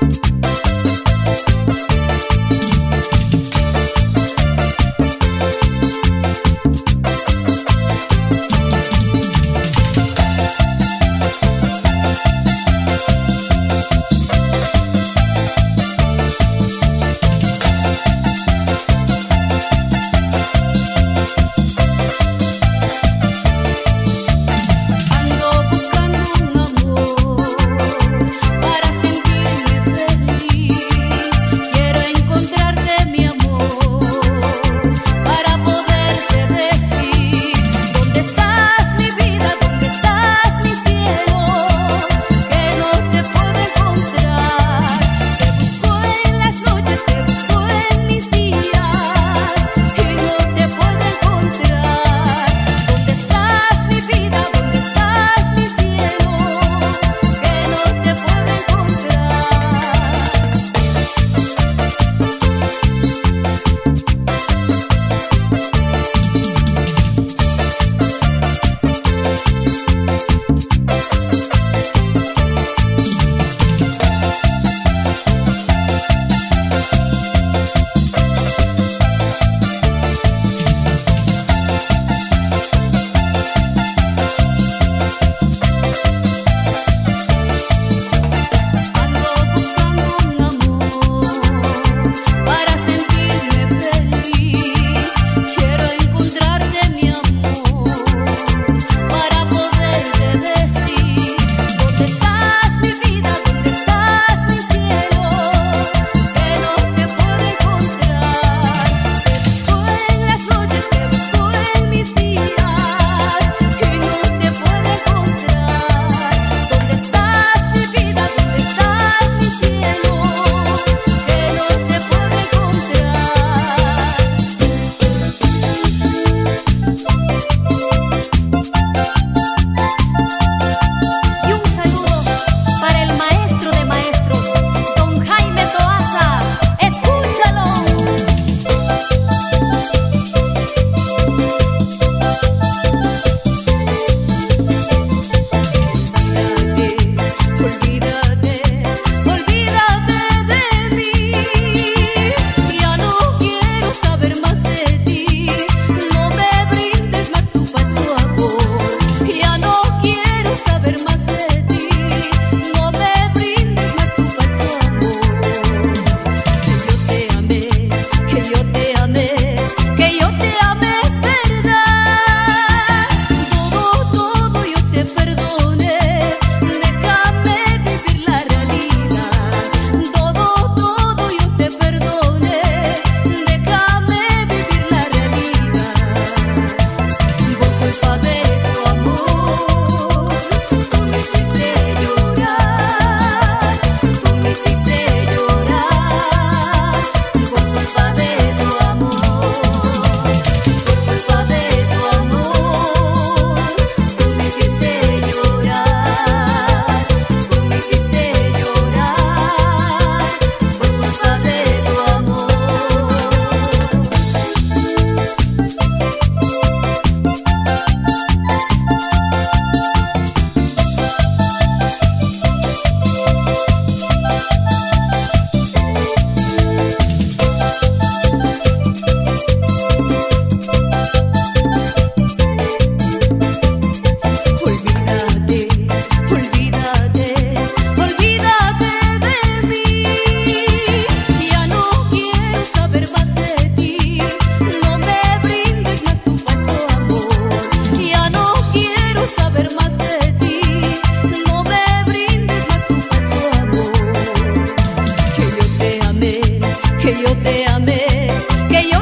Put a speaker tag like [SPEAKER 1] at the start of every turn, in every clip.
[SPEAKER 1] Thank you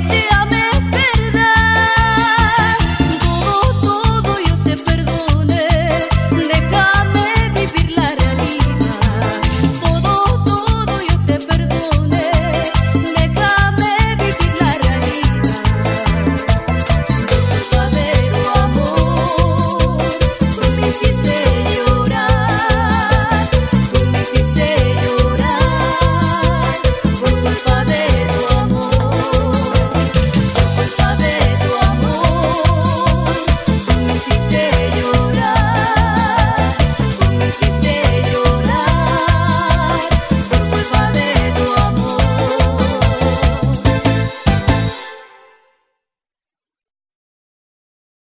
[SPEAKER 1] te